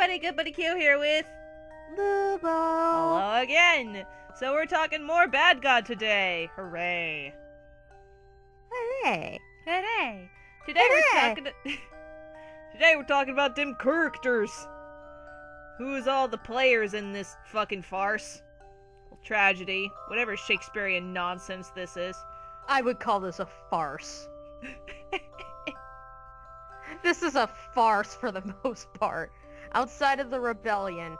everybody, Good Buddy Q here with Lubo. Hello again. So we're talking more Bad God today. Hooray! Hooray. Hooray! Today we're talking. today we're talking about them characters. Who's all the players in this fucking farce? Tragedy, whatever Shakespearean nonsense this is. I would call this a farce. this is a farce for the most part. Outside of the rebellion.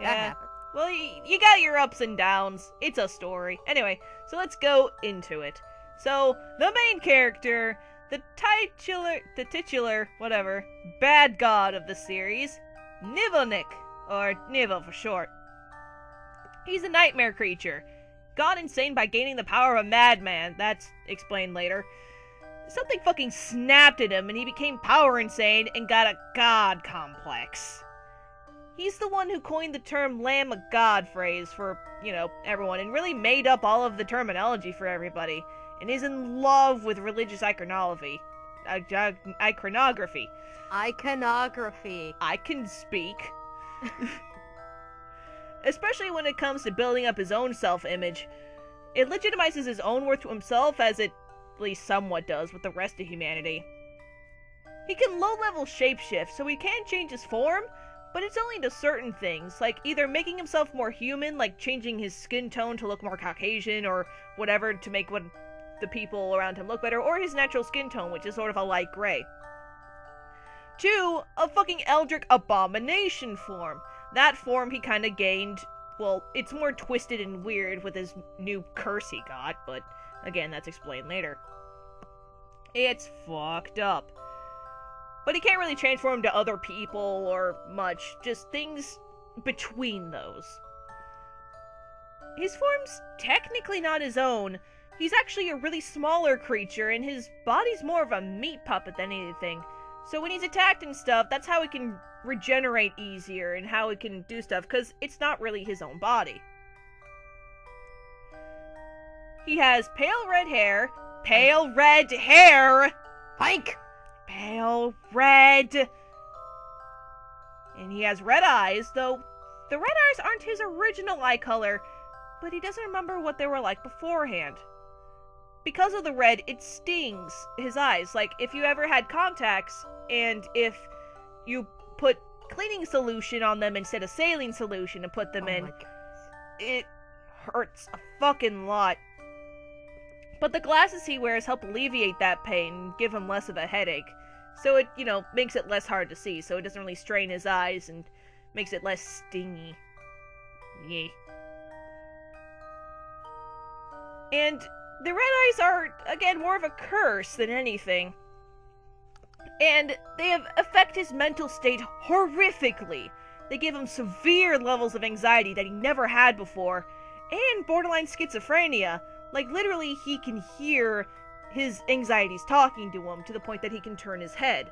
Yeah. Well, y- you got your ups and downs. It's a story. Anyway, so let's go into it. So, the main character, the titular, the titular, whatever, bad god of the series, Nivelnik, or Nivel for short. He's a nightmare creature. Gone insane by gaining the power of a madman. That's explained later. Something fucking snapped at him and he became power insane and got a god complex. He's the one who coined the term Lamb of God phrase for, you know, everyone and really made up all of the terminology for everybody. And is in love with religious iconography. Iconography. Iconography. I can speak. Especially when it comes to building up his own self image. It legitimizes his own worth to himself, as it somewhat does with the rest of humanity. He can low level shapeshift, so he can change his form, but it's only to certain things, like either making himself more human, like changing his skin tone to look more Caucasian or whatever to make what the people around him look better, or his natural skin tone, which is sort of a light gray. Two, a fucking Eldritch Abomination form. That form he kinda gained. Well, it's more twisted and weird with his new curse he got, but again, that's explained later. It's fucked up. But he can't really transform to other people or much, just things between those. His form's technically not his own. He's actually a really smaller creature, and his body's more of a meat puppet than anything. So when he's attacked and stuff, that's how he can regenerate easier and how he can do stuff, because it's not really his own body. He has pale red hair, pale red hair, Pike! pale red, and he has red eyes, though the red eyes aren't his original eye color, but he doesn't remember what they were like beforehand. Because of the red, it stings his eyes. Like, if you ever had contacts, and if you put cleaning solution on them instead of saline solution and put them Oh in, it hurts a fucking lot. But the glasses he wears help alleviate that pain and give him less of a headache. So it, you know, makes it less hard to see, so it doesn't really strain his eyes and makes it less stingy. Yeah. And the red eyes are, again, more of a curse than anything. And they have affect his mental state horrifically. They give him severe levels of anxiety that he never had before, and borderline schizophrenia. Like, literally, he can hear his anxieties talking to him to the point that he can turn his head.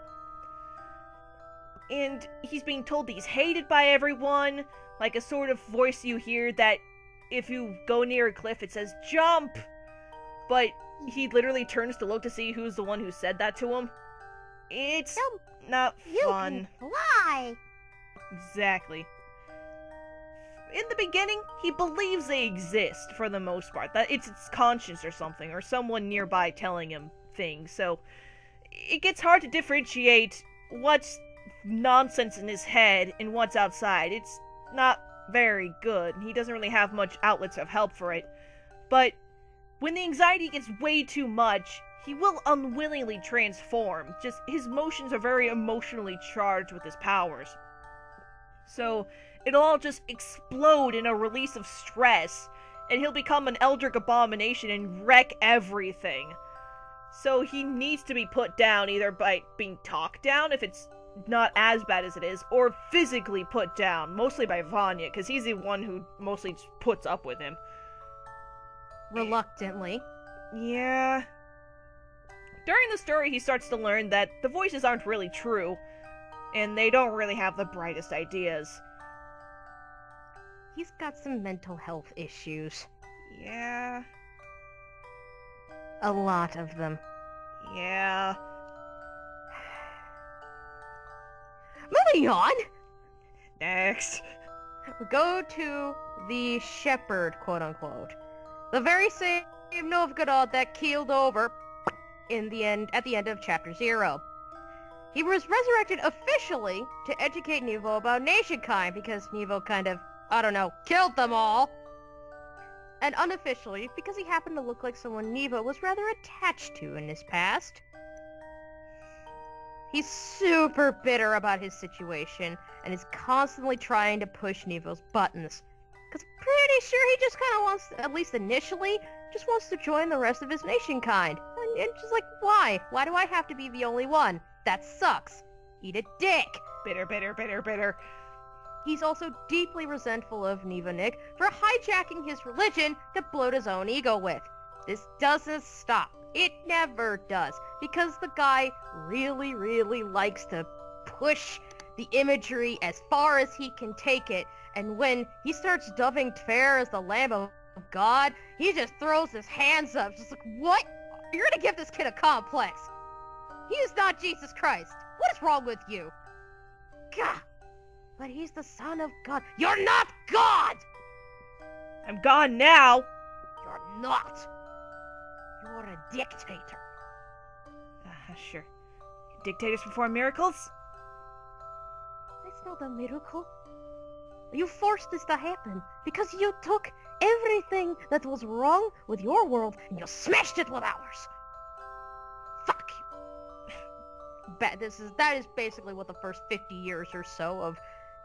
And he's being told that he's hated by everyone, like a sort of voice you hear that if you go near a cliff, it says, Jump! But he literally turns to look to see who's the one who said that to him. It's Jump. not You fun. can fly! Exactly. In the beginning, he believes they exist for the most part. That it's its conscience or something, or someone nearby telling him things. So it gets hard to differentiate what's nonsense in his head and what's outside. It's not very good. He doesn't really have much outlets of help for it. But when the anxiety gets way too much, he will unwillingly transform. Just his motions are very emotionally charged with his powers. So it'll all just explode in a release of stress, and he'll become an Eldritch abomination and wreck everything. So he needs to be put down either by being talked down if it's not as bad as it is, or physically put down, mostly by Vanya, because he's the one who mostly puts up with him. Reluctantly. Yeah. During the story, he starts to learn that the voices aren't really true, and they don't really have the brightest ideas. He's got some mental health issues. Yeah, A lot of them. yeah. moving on. Next. We go to the shepherd, quote unquote. The very same Novgorod that keeled over in the end at the end of chapter zero. He was resurrected officially to educate Nevo about nationkind because Nevo kind of, I don't know, killed them all. And unofficially because he happened to look like someone Nevo was rather attached to in his past. He's super bitter about his situation and is constantly trying to push Nevo's buttons. Cause pretty sure he just kind of wants, at least initially, just wants to join the rest of his nation kind. And, and just like, why? Why do I have to be the only one? That sucks. Eat a dick. Bitter, bitter, bitter, bitter. He's also deeply resentful of Nevonik for hijacking his religion to bloat his own ego with. This doesn't stop. It never does. Because the guy really, really likes to push the imagery as far as he can take it. And when he starts dubbing Tver as the Lamb of God, he just throws his hands up. Just like, what? You're gonna give this kid a complex. He is not Jesus Christ. What is wrong with you? God. But he's the son of God. You're not God! I'm gone now. You're not. You're a dictator. Uh, sure. Dictators perform miracles? That's not a miracle. You forced this to happen because you took everything that was wrong with your world and you smashed it with ours. Fuck you. This is that is basically what the first 50 years or so of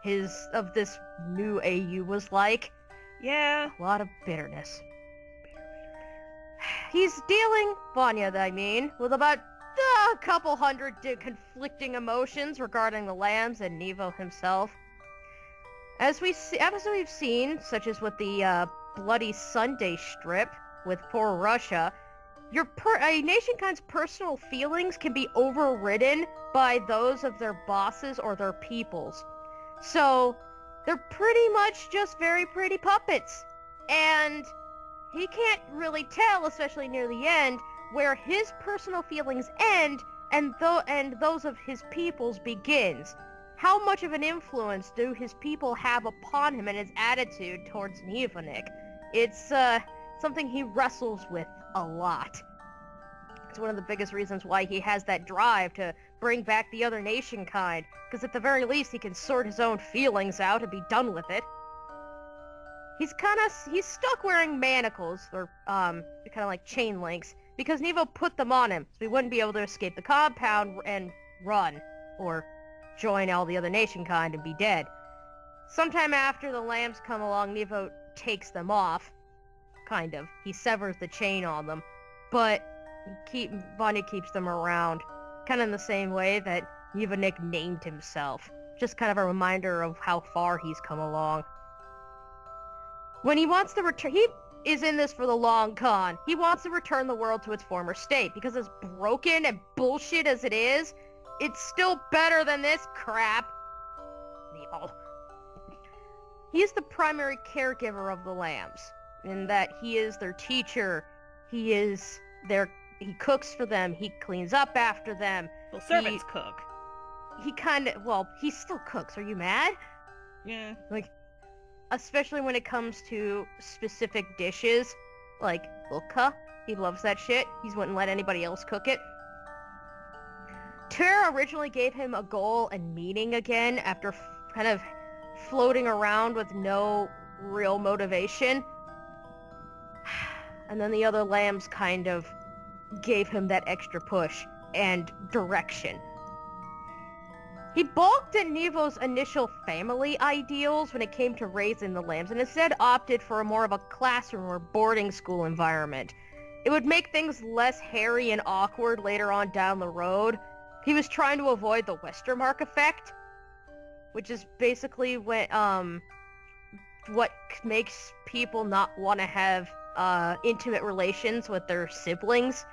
his of this new AU was like. Yeah. A lot of bitterness. He's dealing, Vanya, I mean, with about uh, a couple hundred conflicting emotions regarding the lambs and Nevo himself. As we see, as we've seen, such as with the uh, Bloody Sunday strip with poor Russia, your per- a nationkind's personal feelings can be overridden by those of their bosses or their peoples. So they're pretty much just very pretty puppets. And he can't really tell, especially near the end, where his personal feelings end and tho- and those of his people's begins. How much of an influence do his people have upon him and his attitude towards Nevonik? It's uh, something he wrestles with a lot. It's one of the biggest reasons why he has that drive to bring back the other nation kind, because at the very least he can sort his own feelings out and be done with it. He's kind of he's stuck wearing manacles or um kind of like chain links because Nevo put them on him so he wouldn't be able to escape the compound and run or join all the other nation kind and be dead. Sometime after the lambs come along, Nevo takes them off, kind of. He severs the chain on them, but keep Vanya keeps them around, kind of in the same way that Nevonik named himself. Just kind of a reminder of how far he's come along. When he wants to return, he is in this for the long con. He wants to return the world to its former state because as broken and bullshit as it is, it's still better than this crap. Neil. He is the primary caregiver of the lambs, in that he is their teacher. He is their he cooks for them. He cleans up after them. Well, servants cook. He kind of well, he still cooks. Are you mad? Yeah. Like, especially when it comes to specific dishes, like Ulka. He loves that shit. He wouldn't let anybody else cook it. Tara originally gave him a goal and meaning again after f- kind of floating around with no real motivation. And then the other lambs kind of gave him that extra push and direction. He balked at Nevo's initial family ideals when it came to raising the lambs and instead opted for a more of a classroom or boarding school environment. It would make things less hairy and awkward later on down the road. He was trying to avoid the Westermarck effect, which is basically when um what makes people not want to have uh, intimate relations with their siblings.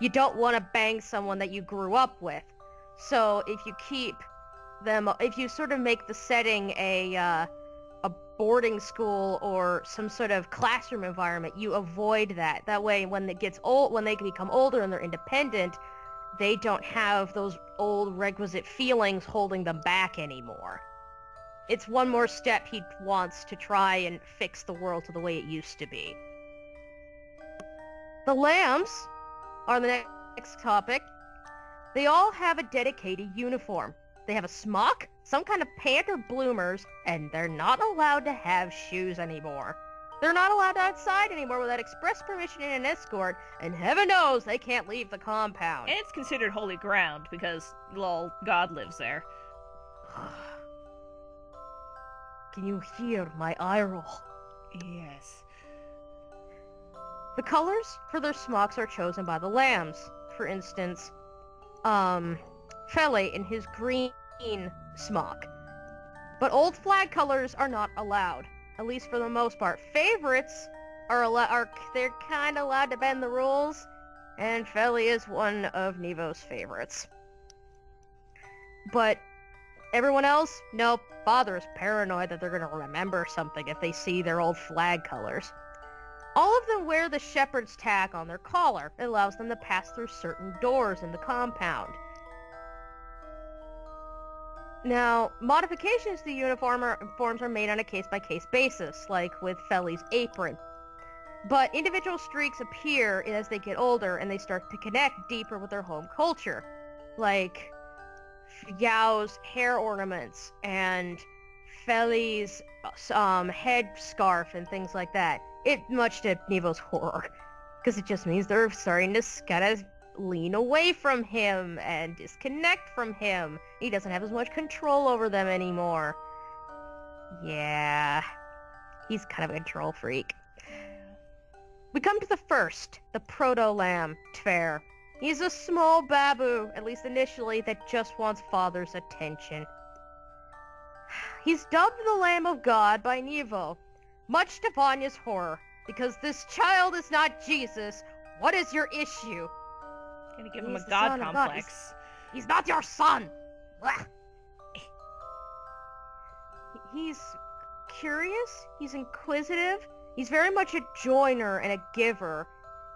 You don't want to bang someone that you grew up with. So if you keep them, if you sort of make the setting a uh, a boarding school or some sort of classroom environment, you avoid that. That way, when it gets old, when they can become older and they're independent, they don't have those old requisite feelings holding them back anymore. It's one more step he wants to try and fix the world to the way it used to be. The lambs are the next topic. They all have a dedicated uniform. They have a smock, some kind of pant or bloomers, and they're not allowed to have shoes anymore. They're not allowed outside anymore without express permission and an escort, and heaven knows they can't leave the compound. And it's considered holy ground because, lol, God lives there. Can you hear my eye roll? Yes. The colors for their smocks are chosen by the lambs. For instance, um, Feli in his green smock. But old flag colors are not allowed, at least for the most part. Favorites are allowed, are they're kind of allowed to bend the rules, and Feli is one of Nevo's favorites. But everyone else, nope. Father is paranoid that they're gonna remember something if they see their old flag colors. All of them wear the shepherd's tag on their collar. It allows them to pass through certain doors in the compound. Now, modifications to the uniform are, forms are made on a case-by-case basis, like with Feli's apron. But individual streaks appear as they get older and they start to connect deeper with their home culture, like Yao's hair ornaments and Feli's um, head scarf and things like that. It much to Nevo's horror, because it just means they're starting to kind of lean away from him and disconnect from him. He doesn't have as much control over them anymore. Yeah, he's kind of a control freak. We come to the first, the proto-lamb, Tver. He's a small babu, at least initially, that just wants father's attention. He's dubbed the Lamb of God by Nevo, much to Vanya's horror, because this child is not Jesus. What is your issue? I'm Gonna give him He's a the god of God. complex. He's not your son! He's curious, he's inquisitive, he's very much a joiner and a giver,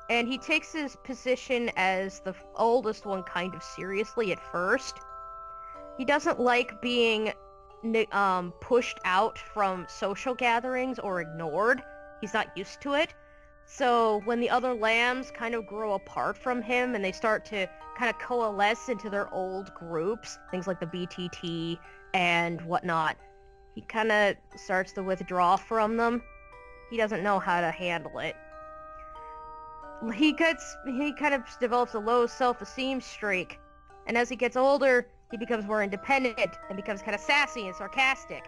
and he takes his position as the oldest one kind of seriously at first. He doesn't like being um, pushed out from social gatherings or ignored. He's not used to it. So when the other lambs kind of grow apart from him and they start to kind of coalesce into their old groups, things like the BTT and whatnot, he kind of starts to withdraw from them. He doesn't know how to handle it. He gets, he kind of develops a low self-esteem streak. And as he gets older, he becomes more independent and becomes kind of sassy and sarcastic.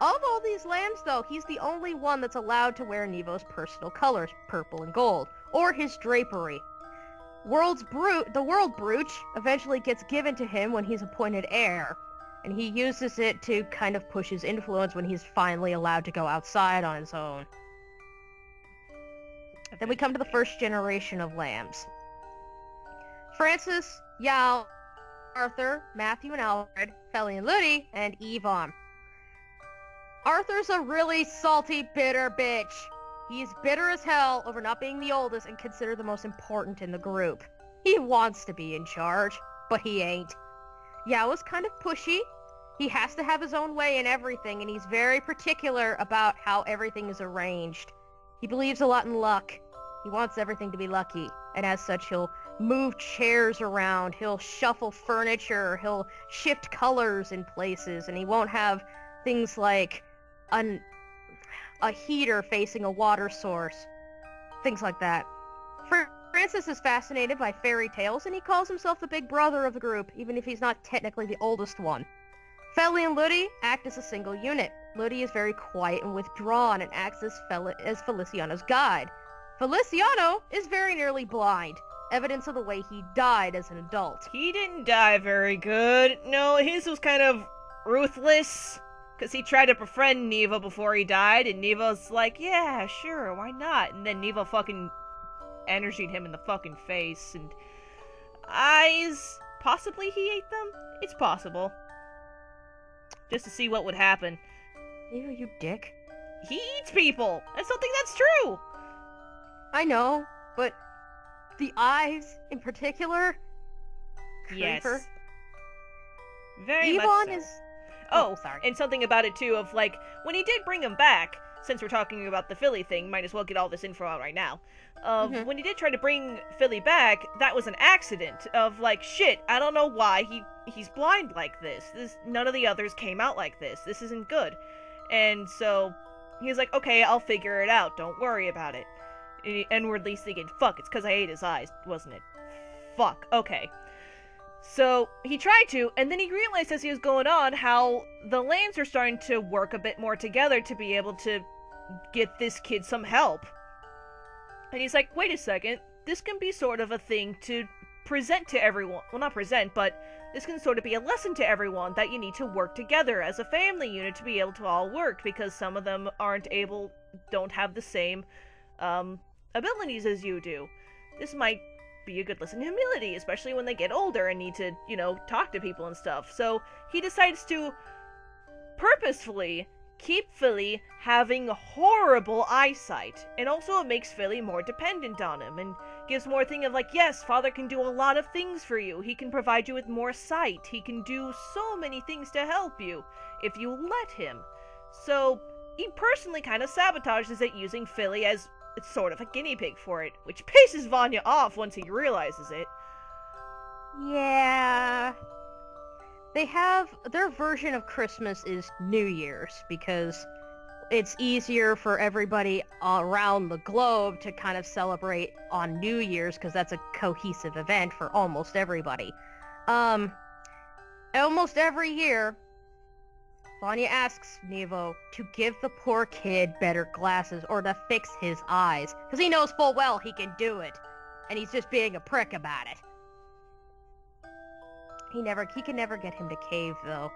Of all these lambs, though, he's the only one that's allowed to wear Nevo's personal colors, purple and gold, or his drapery. World's brute, the world brooch, eventually gets given to him when he's appointed heir, and he uses it to kind of push his influence when he's finally allowed to go outside on his own. Then we come to the first generation of lambs. Francis, Yao, Arthur, Matthew and Alfred, Feli and Ludi, and Yvonne. Arthur's a really salty, bitter bitch. He's bitter as hell over not being the oldest and considered the most important in the group. He wants to be in charge, but he ain't. Yao is kind of pushy. He has to have his own way in everything, and he's very particular about how everything is arranged. He believes a lot in luck. He wants everything to be lucky, and as such, he'll move chairs around, he'll shuffle furniture, he'll shift colors in places, and he won't have things like an, a heater facing a water source. Things like that. Francis is fascinated by fairy tales, and he calls himself the big brother of the group, even if he's not technically the oldest one. Feli and Ludi act as a single unit. Ludi is very quiet and withdrawn and acts as, Fel- as Feliciano's guide. Feliciano is very nearly blind, evidence of the way he died as an adult. He didn't die very good. No, his was kind of ruthless. Because he tried to befriend Nevo before he died, and Nevo's like, yeah, sure, why not? And then Nevo fucking energied him in the fucking face, and eyes. Possibly he ate them? It's possible. Just to see what would happen. Ew, you dick. He eats people! I still think that's true! I know, but the eyes in particular, Creeper. Yes. Very much Yvonne so. is. Oh, sorry. and something about it too of like when he did bring him back. Since we're talking about the Philly thing, might as well get all this info out right now. Of Mhm. when he did try to bring Philly back, that was an accident. Of like shit, I don't know why he he's blind like this. This none of the others came out like this. This isn't good. And so he's like, okay, I'll figure it out. Don't worry about it. Inwardly thinking, fuck, it's because I ate his eyes, wasn't it? Fuck. Okay. So he tried to, and then he realized as he was going on how the lands are starting to work a bit more together to be able to get this kid some help. And he's like, wait a second, this can be sort of a thing to present to everyone. Well, not present, but this can sort of be a lesson to everyone that you need to work together as a family unit to be able to all work because some of them aren't able, don't have the same um, abilities as you do. This might be a good lesson in humility, especially when they get older and need to, you know, talk to people and stuff. So he decides to purposefully keep Philly having horrible eyesight, and also it makes Philly more dependent on him and gives more thing of like, yes, father can do a lot of things for you. He can provide you with more sight. He can do so many things to help you if you let him. So he personally kind of sabotages it using Philly as sort of a guinea pig for it, which pisses Vanya off once he realizes it. Yeah. They have their version of Christmas is New Year's because it's easier for everybody around the globe to kind of celebrate on New Year's because that's a cohesive event for almost everybody. Um, almost every year, Vanya asks Nevo to give the poor kid better glasses or to fix his eyes because he knows full well he can do it, and he's just being a prick about it. He never, he can never get him to cave though.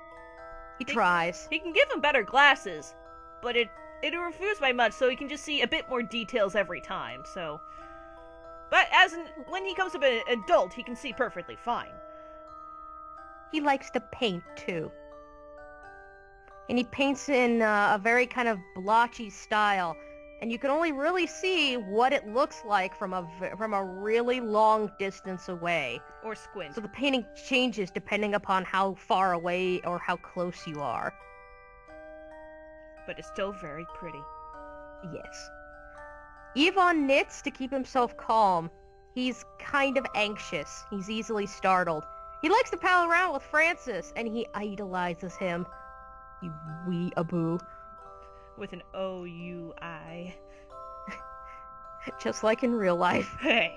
He He- tries. He can give him better glasses, but it it refused by much, so he can just see a bit more details every time. So, but as an, when he comes to be an adult, he can see perfectly fine. He likes to paint too. And he paints in uh, a very kind of blotchy style. And you can only really see what it looks like from a from a really long distance away. Or squint. So the painting changes depending upon how far away or how close you are. but it's still very pretty. Yes. Yvonne knits to keep himself calm. He's kind of anxious. He's easily startled. He likes to pal around with Francis, and he idolizes him. You wee aboo. With an O U I. Just like in real life. Hey.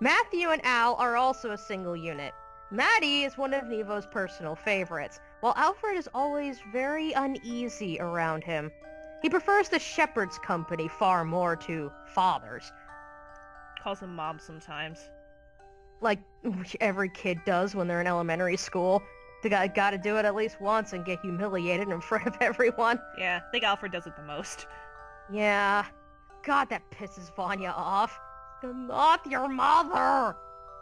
Matthew and Al are also a single unit. Maddie is one of Nevo's personal favorites, while Alfred is always very uneasy around him. He prefers the shepherd's company far more to father's, Calls him mom sometimes. like every kid does when they're in elementary school. They got, gotta do it at least once and get humiliated in front of everyone. Yeah, I think Alfred does it the most. Yeah. God, that pisses Vanya off. Not your mother!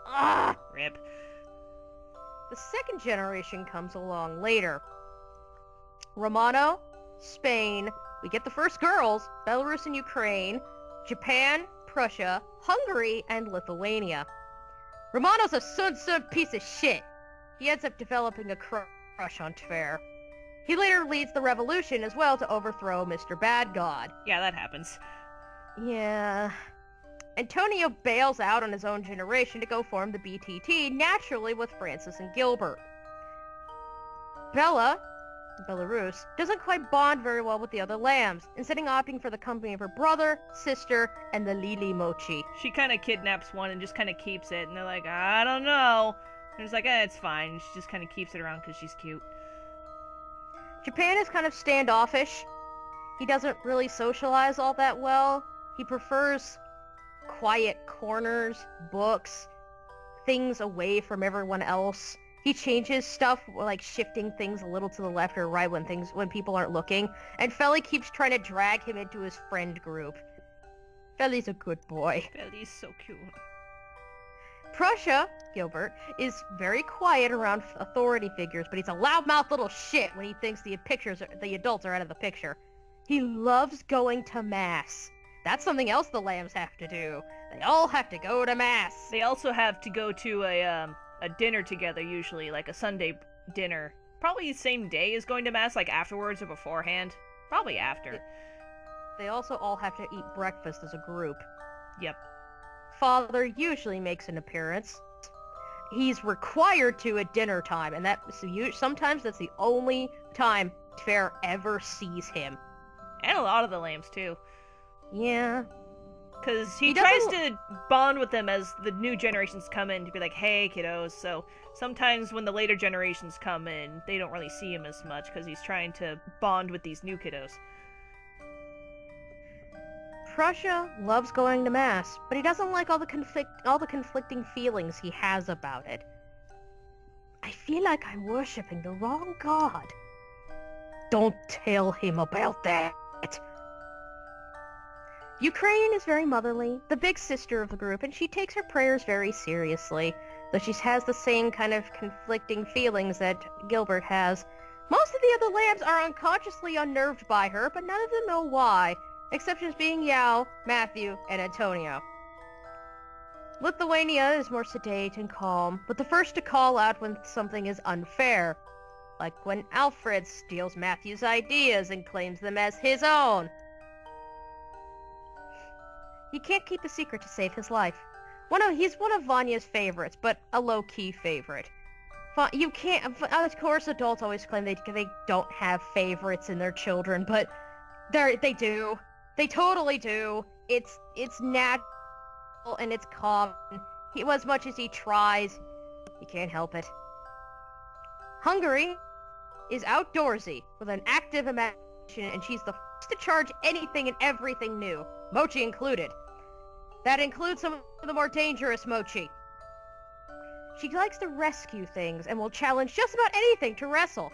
Ah! Rip. The second generation comes along later. Romano, Spain, we get the first girls, Belarus and Ukraine, Japan, Prussia, Hungary, and Lithuania. Romano's a sun-sun piece of shit. He ends up developing a cr- crush on Tver. He later leads the revolution as well to overthrow Mr. Bad God. Yeah, that happens. Yeah. Antonio bails out on his own generation to go form the BTT, naturally with Francis and Gilbert. Bella, Belarus, doesn't quite bond very well with the other lambs, instead opting for the company of her brother, sister, and the Lili Mochi. She kind of kidnaps one and just kind of keeps it, and they're like, I don't know. And it's like, eh, it's fine. She just kind of keeps it around because she's cute. Japan is kind of standoffish. He doesn't really socialize all that well. He prefers quiet corners, books, things away from everyone else. He changes stuff, like shifting things a little to the left or right when things when people aren't looking. And Feli keeps trying to drag him into his friend group. Feli's a good boy. Belly's so cute. Prussia, Gilbert, is very quiet around authority figures, but he's a loudmouth little shit when he thinks the pictures, are, the adults are out of the picture. He loves going to mass. That's something else the lambs have to do. They all have to go to mass. They also have to go to a um, a dinner together usually, like a Sunday dinner. Probably the same day as going to mass, like afterwards or beforehand. Probably after. They also all have to eat breakfast as a group. Yep. Father usually makes an appearance. He's required to at dinner time, and that so you, sometimes that's the only time Fair ever sees him. And a lot of the lambs too. Yeah. Because he, He tries to bond with them as the new generations come in to be like, hey, kiddos. So sometimes when the later generations come in, they don't really see him as much because he's trying to bond with these new kiddos. Prussia loves going to mass, but he doesn't like all the conflict all the conflicting feelings he has about it. I feel like I'm worshipping the wrong god. Don't tell him about that. Ukraine is very motherly, the big sister of the group, and she takes her prayers very seriously, though she has the same kind of conflicting feelings that Gilbert has. Most of the other lambs are unconsciously unnerved by her, but none of them know why, exceptions being Yao, Matthew, and Antonio. Lithuania is more sedate and calm, but the first to call out when something is unfair, like when Alfred steals Matthew's ideas and claims them as his own. He can't keep a secret to save his life. One of, he's one of Vanya's favorites, but a low-key favorite. You can't, of course adults always claim they, they don't have favorites in their children, but they they do. They totally do. It's it's natural and it's common. He, as much as he tries, he can't help it. Hungary is outdoorsy with an active imagination, and she's the first to charge anything and everything new, mochi included. That includes some of the more dangerous mochi. She likes to rescue things and will challenge just about anything to wrestle.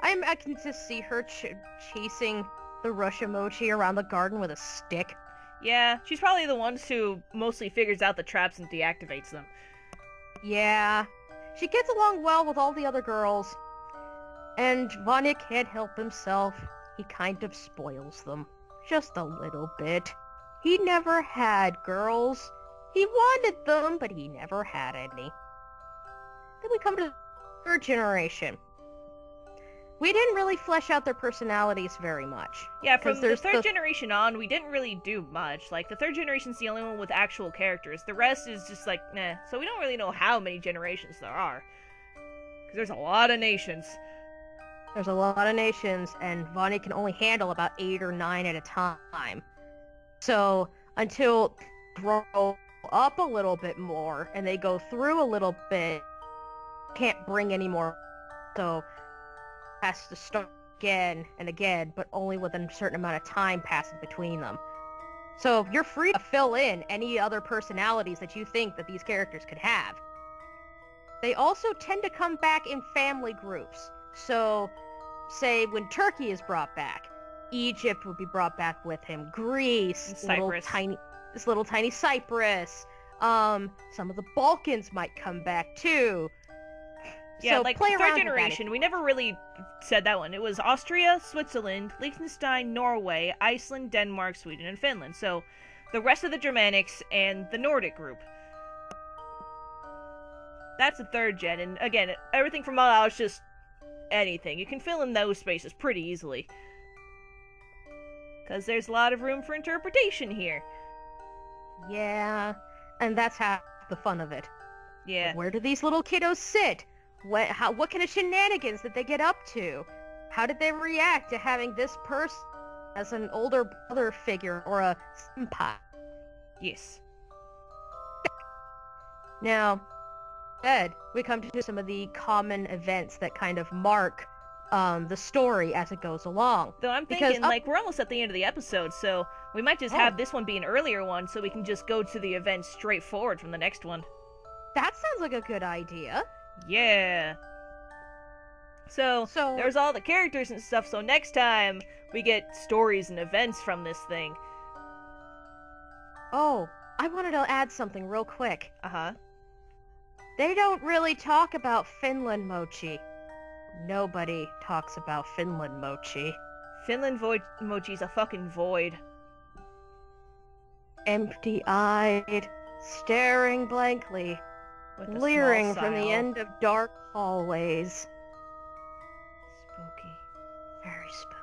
I'm, I can just see her ch- chasing the Russia mochi around the garden with a stick. Yeah, she's probably the ones who mostly figures out the traps and deactivates them. Yeah. She gets along well with all the other girls. And Vanya can't help himself. He kind of spoils them. Just a little bit. He never had girls. He wanted them, but he never had any. Then we come to the third generation. We didn't really flesh out their personalities very much. Yeah, from the third the- generation on, we didn't really do much. Like, the third generation's the only one with actual characters. The rest is just like, nah. So we don't really know how many generations there are. Because there's a lot of nations. There's a lot of nations, and Vanya can only handle about eight or nine at a time. So until grow up a little bit more and they go through a little bit, can't bring any more. So has to start again and again, but only with a certain amount of time passing between them. So you're free to fill in any other personalities that you think that these characters could have. They also tend to come back in family groups. So, say when Turkey is brought back, Egypt would be brought back with him. Greece, little tiny, this little tiny Cyprus. Um, some of the Balkans might come back too. Yeah, so like third around with that. generation, we never really said that one. It was Austria, Switzerland, Liechtenstein, Norway, Iceland, Denmark, Sweden, and Finland. So the rest of the Germanics and the Nordic group. That's the third gen, and again, everything from all out is just anything. You can fill in those spaces pretty easily. Because there's a lot of room for interpretation here. Yeah, and that's half the fun of it. Yeah. Where do these little kiddos sit? What, how, what kind of shenanigans did they get up to? How did they react to having this person as an older brother figure or a senpai? Yes. Now, Ed, we come to some of the common events that kind of mark um, the story as it goes along. Though I'm Because thinking, like, we're almost at the end of the episode, so we might just Oh. have this one be an earlier one so we can just go to the event straight forward from the next one. That sounds like a good idea. Yeah. So, So, there's all the characters and stuff, so next time we get stories and events from this thing. oh, I wanted to add something real quick. Uh huh. They don't really talk about Finland mochi. Nobody talks about Finland mochi. Finland void emoji's a fucking void. Empty-eyed, staring blankly. Leering from the end of dark hallways. Spooky. Very spooky.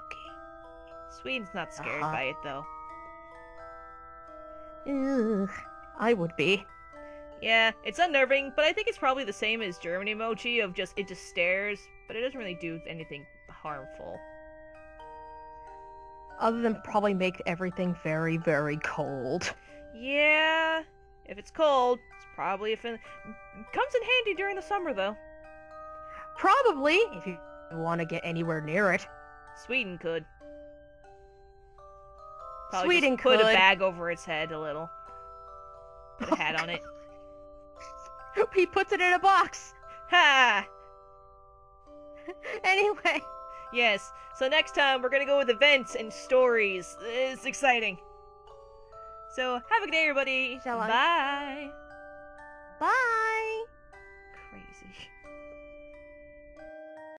Sweden's not scared Uh-huh. by it though. Ugh, I would be. Yeah, it's unnerving, but I think it's probably the same as German emoji of just it just stares, but it doesn't really do anything harmful. Other than probably make everything very, very cold. Yeah, if it's cold, probably if it comes in handy during the summer though. Probably, if you want to get anywhere near it. Sweden could. Probably Sweden just put could. a bag over its head a little. Put a hat on it. he puts it in a box. Ha! anyway, Yes. So next time we're gonna go with events and stories. It's exciting. So have a good day, everybody. Shall I- Bye. Bye!